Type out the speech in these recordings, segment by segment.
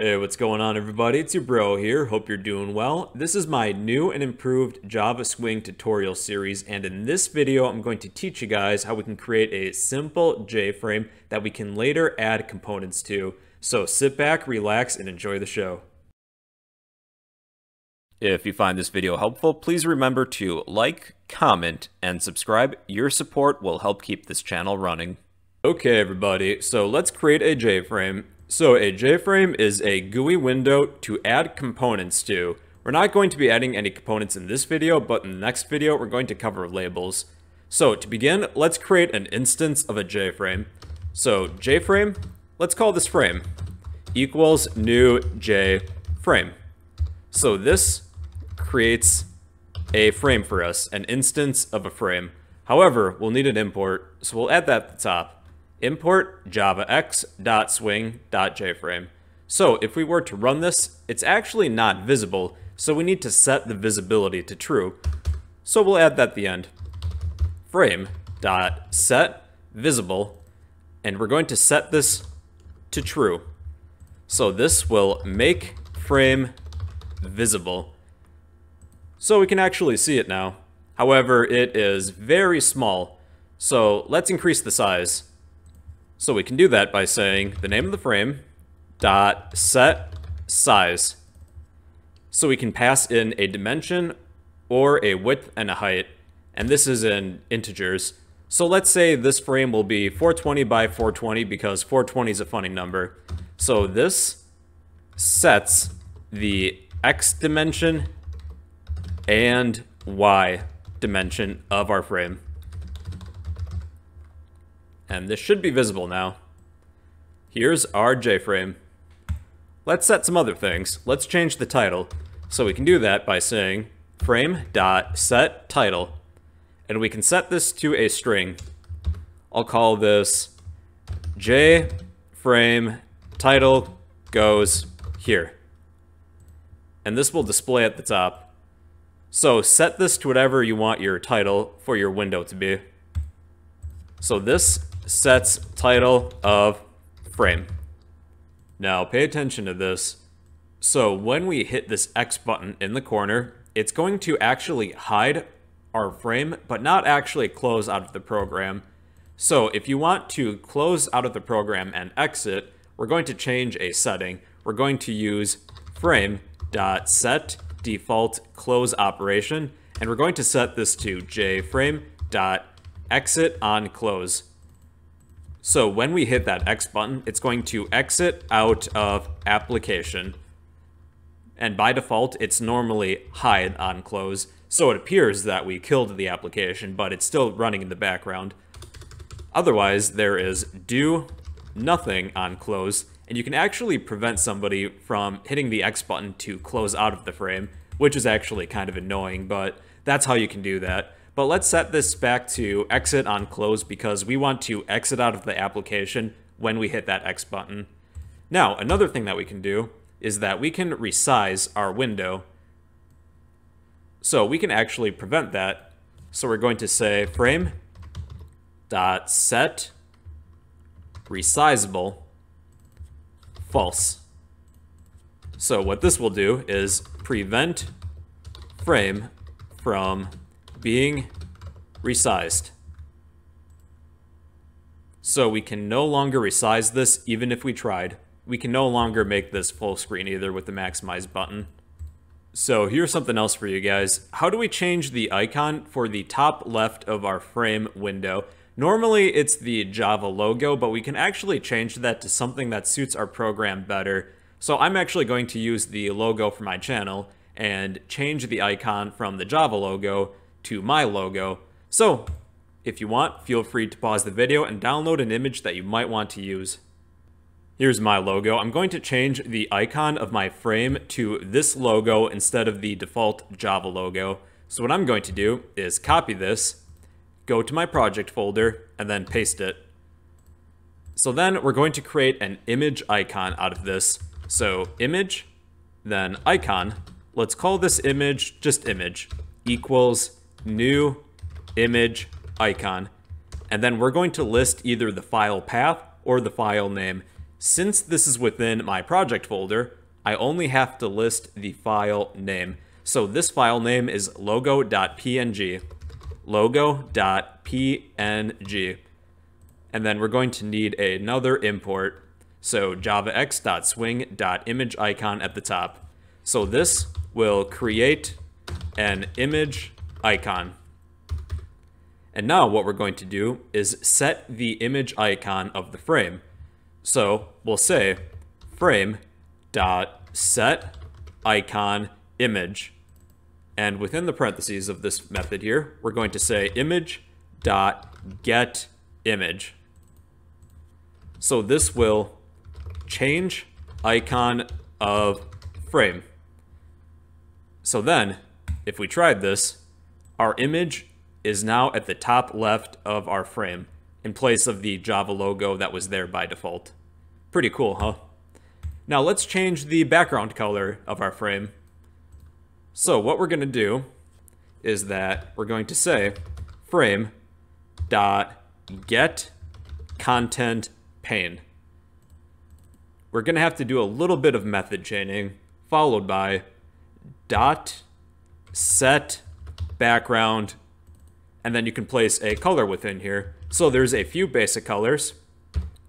Hey, what's going on everybody? It's your bro here. Hope you're doing well. This is my new and improved Java Swing tutorial series, and in this video, I'm going to teach you guys how we can create a simple JFrame that we can later add components to. So sit back, relax, and enjoy the show. If you find this video helpful, please remember to like, comment, and subscribe. Your support will help keep this channel running. Okay everybody, so let's create a JFrame. So a JFrame is a GUI window to add components to. We're not going to be adding any components in this video, but in the next video we're going to cover labels. So to begin, let's create an instance of a JFrame. So JFrame, let's call this frame, equals new JFrame. So this creates a frame for us, an instance of a frame. However, we'll need an import, so we'll add that at the top import javax.swing.jframe. So if we were to run this, it's actually not visible, so we need to set the visibility to true. So we'll add that at the end. Frame dot set visible, and we're going to set this to true. So this will make frame visible. So we can actually see it now. However, it is very small. So let's increase the size. So we can do that by saying the name of the frame dot set size. So we can pass in a dimension or a width and a height. And this is in integers. So let's say this frame will be 420 by 420 because 420 is a funny number. So this sets the x dimension and y dimension of our frame. And this should be visible now. Here's our JFrame. Let's set some other things. Let's change the title. So we can do that by saying frame.set title. And we can set this to a string. I'll call this JFrame title goes here. And this will display at the top. So set this to whatever you want your title for your window to be. So this sets title of frame. Now pay attention to this. So when we hit this X button in the corner, it's going to actually hide our frame, but not actually close out of the program. So if you want to close out of the program and exit, we're going to change a setting. We're going to use frame.set default close operation, and we're going to set this to jframe.exit on close. So when we hit that X button, it's going to exit out of application. And by default, it's normally hide on close. So it appears that we killed the application, but it's still running in the background. Otherwise, there is do nothing on close, and you can actually prevent somebody from hitting the X button to close out of the frame, which is actually kind of annoying, but that's how you can do that. But let's set this back to exit on close because we want to exit out of the application when we hit that X button. Now, another thing that we can do is that we can resize our window. So we can actually prevent that. So we're going to say frame dot set resizable false. So what this will do is prevent frame from being resized. So we can no longer resize this even if we tried. We can no longer make this full screen either with the maximize button. So here's something else for you guys. How do we change the icon for the top left of our frame window? Normally it's the Java logo, but we can actually change that to something that suits our program better. So I'm actually going to use the logo for my channel and change the icon from the Java logo to my logo. So, if you want, feel free to pause the video and download an image that you might want to use. Here's my logo. I'm going to change the icon of my frame to this logo instead of the default Java logo. So what I'm going to do is copy this, go to my project folder, and then paste it. So then we're going to create an image icon out of this. So image, then icon. Let's call this image just image equals new image icon. And then we're going to list either the file path or the file name. Since this is within my project folder, I only have to list the file name. So this file name is logo.png, logo.png. And then we're going to need another import, so javax.swing.image icon at the top. So this will create an image icon. And now what we're going to do is set the image icon of the frame. So we'll say frame dot set icon image. And within the parentheses of this method here, we're going to say image dot get image. So this will change icon of frame. So then, if we tried this, our image is now at the top left of our frame in place of the Java logo that was there by default. Pretty cool, huh? Now let's change the background color of our frame. So what we're going to do is that we're going to say frame dot get content pane. We're going to have to do a little bit of method chaining followed by dot set background and then you can place a color within here. So there's a few basic colors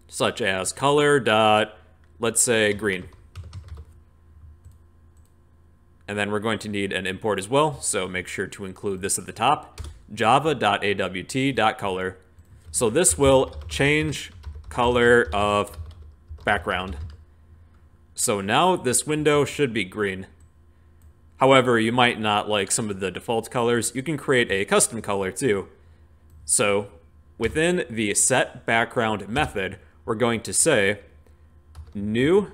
such as color dot let's say green. And then we're going to need an import as well, so make sure to include this at the top, java.awt.color. So this will change color of background. So now this window should be green. However, you might not like some of the default colors. You can create a custom color too. So within the set background method, we're going to say new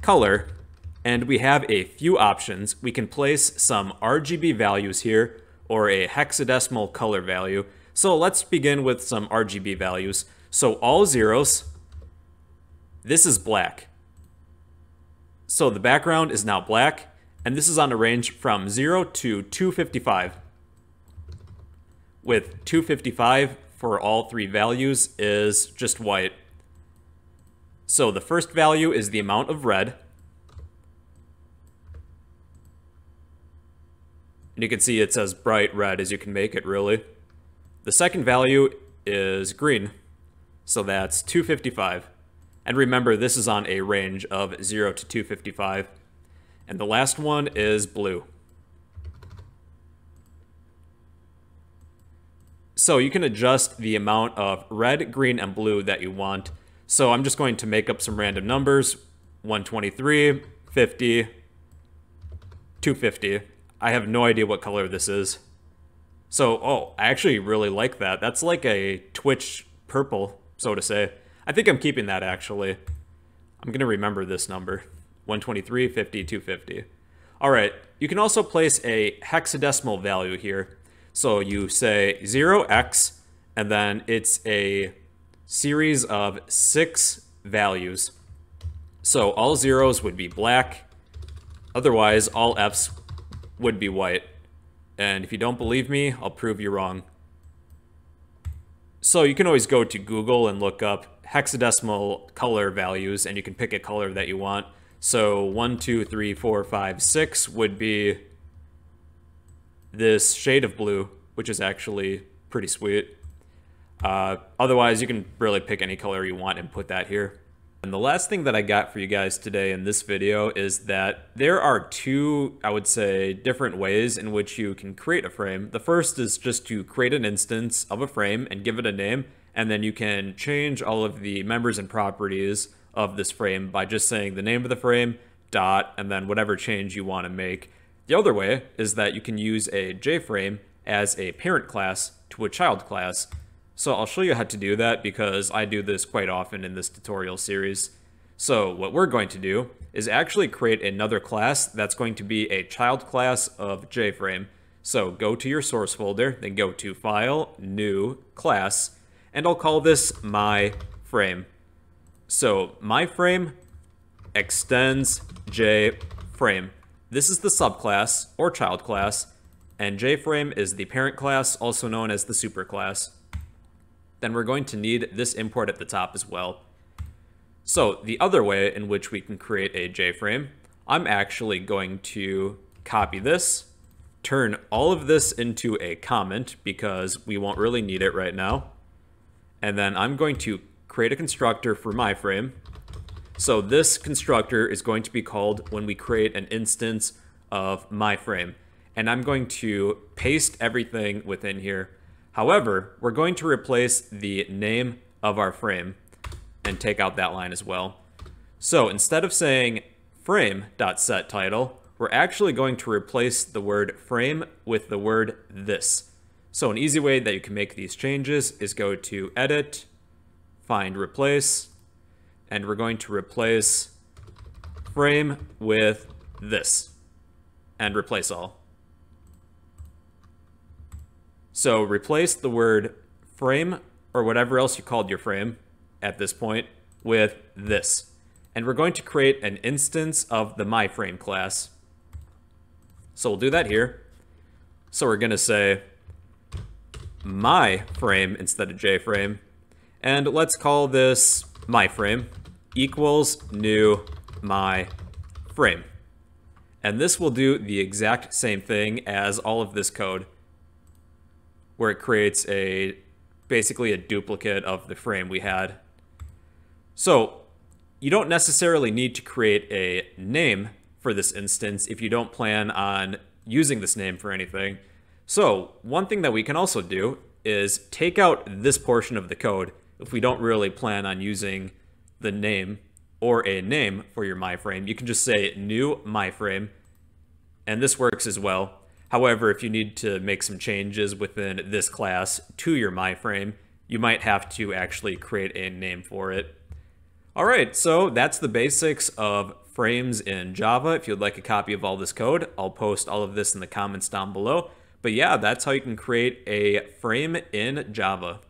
color, and we have a few options. We can place some RGB values here or a hexadecimal color value. So let's begin with some RGB values. So all zeros, this is black. So the background is now black, and this is on a range from 0 to 255. With 255 for all three values is just white. So the first value is the amount of red. And you can see it's as bright red as you can make it, really. The second value is green. So that's 255. And remember, this is on a range of 0 to 255. And the last one is blue. So you can adjust the amount of red, green, and blue that you want so I'm just going to make up some random numbers. 123, 50, 250. I have no idea what color this is. So, oh, I actually really like that. That's like a Twitch purple, so to say. I think I'm keeping that, actually. I'm going to remember this number. 123, 50, 250. All right, you can also place a hexadecimal value here. So you say 0x, and then it's a series of six values. So all zeros would be black, otherwise all F's would be white. And if you don't believe me, I'll prove you wrong. So you can always go to Google and look up hexadecimal color values and you can pick a color that you want. So 1, 2, 3, 4, 5, 6 would be this shade of blue, which is actually pretty sweet. Uh, otherwise, you can really pick any color you want and put that here. And the last thing that I got for you guys today in this video is that there are two, I would say, different ways in which you can create a frame. The first is just to create an instance of a frame and give it a name, and then you can change all of the members and properties of this frame by just saying the name of the frame, dot, and then whatever change you want to make. The other way is that you can use a JFrame as a parent class to a child class. So I'll show you how to do that because I do this quite often in this tutorial series. So what we're going to do is actually create another class that's going to be a child class of JFrame. So go to your source folder, then go to File, New, Class, and I'll call this My Frame. So My Frame extends JFrame. This is the subclass, or child class, and JFrame is the parent class, also known as the superclass then we're going to need this import at the top as well. So the other way in which we can create a JFrame, I'm actually going to copy this, turn all of this into a comment because we won't really need it right now. And then I'm going to create a constructor for my frame. So this constructor is going to be called when we create an instance of my frame. And I'm going to paste everything within here. However, we're going to replace the name of our frame and take out that line as well. So instead of saying frame.setTitle, we're actually going to replace the word frame with the word this. So an easy way that you can make these changes is go to edit, find replace, and we're going to replace frame with this and replace all. So replace the word frame or whatever else you called your frame at this point with this. And we're going to create an instance of the myFrame class. So we'll do that here. So we're going to say my frame instead of JFrame. And let's call this my frame equals new my frame. And this will do the exact same thing as all of this code where it creates a basically a duplicate of the frame we had. So you don't necessarily need to create a name for this instance if you don't plan on using this name for anything. So one thing that we can also do is take out this portion of the code if we don't really plan on using the name or a name for your myFrame. You can just say new myFrame, and this works as well. However, if you need to make some changes within this class to your myFrame, you might have to actually create a name for it. All right, so that's the basics of frames in Java. If you'd like a copy of all this code, I'll post all of this in the comments down below. But yeah, that's how you can create a frame in Java.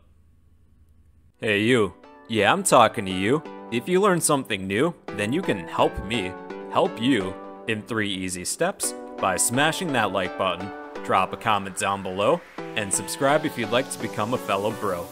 Hey you. Yeah, I'm talking to you. If you learn something new, then you can help me help you in three easy steps by smashing that like button, drop a comment down below, and subscribe if you'd like to become a fellow bro.